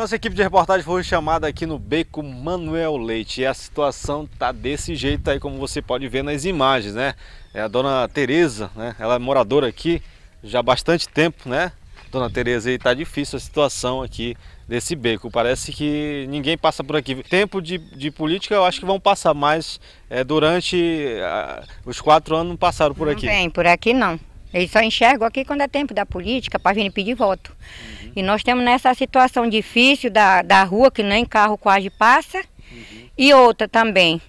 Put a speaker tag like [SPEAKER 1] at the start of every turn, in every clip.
[SPEAKER 1] Nossa equipe de reportagem foi chamada aqui no Beco Manuel Leite e a situação tá desse jeito aí como você pode ver nas imagens, né? É a dona Tereza, né? Ela é moradora aqui já há bastante tempo, né? Dona Tereza, e tá difícil a situação aqui desse beco. Parece que ninguém passa por aqui. Tempo de, de política eu acho que vão passar, mas é, durante os quatro anos não passaram por
[SPEAKER 2] não
[SPEAKER 1] aqui.
[SPEAKER 2] Vem, por aqui não. Eles só enxergam aqui quando é tempo da política para vir pedir voto. Uhum. E nós estamos nessa situação difícil da, da rua, que nem carro quase passa. Uhum. E outra também,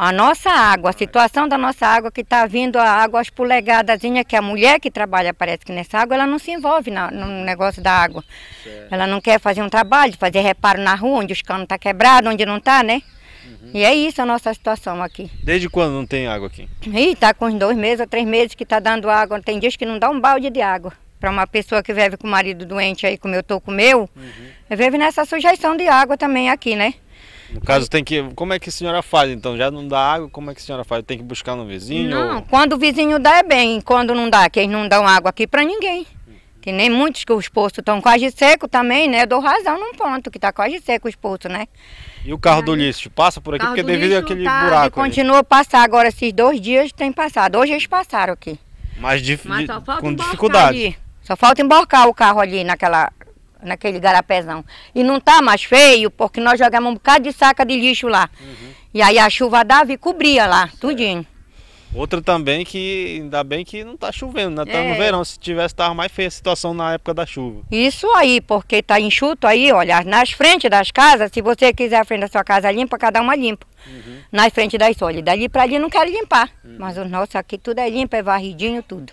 [SPEAKER 2] a nossa água, a situação da nossa água que está vindo a água as polegadas, que a mulher que trabalha, parece que nessa água, ela não se envolve na, no negócio da água. Certo. Ela não quer fazer um trabalho, fazer reparo na rua, onde os canos estão tá quebrados, onde não está, né? Uhum. E é isso a nossa situação aqui.
[SPEAKER 1] Desde quando não tem água aqui?
[SPEAKER 2] Ih, tá com uns dois meses ou três meses que tá dando água. Tem dias que não dá um balde de água. Para uma pessoa que vive com o marido doente aí, como eu tô com o meu, uhum. vive nessa sujeição de água também aqui, né?
[SPEAKER 1] No caso tem que. Como é que a senhora faz então? Já não dá água, como é que a senhora faz? Tem que buscar no vizinho?
[SPEAKER 2] Não, ou... quando o vizinho dá é bem, quando não dá, que eles não dão água aqui para ninguém. Que nem muitos que os poços estão quase secos também, né? Eu dou razão num ponto, que está quase seco os poços, né?
[SPEAKER 1] E o carro do lixo passa por aqui porque devido àquele tá, buraco.
[SPEAKER 2] Continua a passar agora esses dois dias tem passado. Hoje eles passaram aqui.
[SPEAKER 1] Mas, dif Mas com dificuldade.
[SPEAKER 2] Ali. Só falta embarcar o carro ali naquela, naquele garapézão. E não tá mais feio porque nós jogamos um bocado de saca de lixo lá. Uhum. E aí a chuva dava e cobria lá, certo. tudinho.
[SPEAKER 1] Outra também que ainda bem que não está chovendo, né? Tá é. no verão, se tivesse estava mais feia a situação na época da chuva.
[SPEAKER 2] Isso aí, porque está enxuto aí, olha, nas frentes das casas, se você quiser a frente da sua casa limpa, cada uma limpa. Uhum. Nas frentes das folhas. Dali para ali não quero limpar. Uhum. Mas o nosso aqui tudo é limpo, é varridinho, tudo.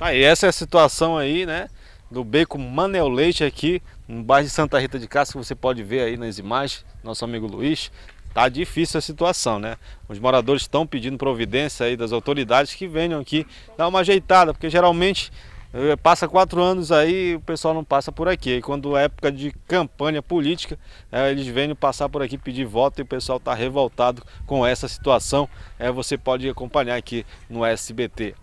[SPEAKER 1] Aí essa é a situação aí, né? Do beco Manel Leite aqui, no bairro de Santa Rita de Castro, que você pode ver aí nas imagens, nosso amigo Luiz. Tá difícil a situação, né? Os moradores estão pedindo providência aí das autoridades que venham aqui dar uma ajeitada, porque geralmente eh, passa quatro anos aí o pessoal não passa por aqui. E quando é época de campanha política, é, eles vêm passar por aqui pedir voto e o pessoal está revoltado com essa situação. É, você pode acompanhar aqui no SBT.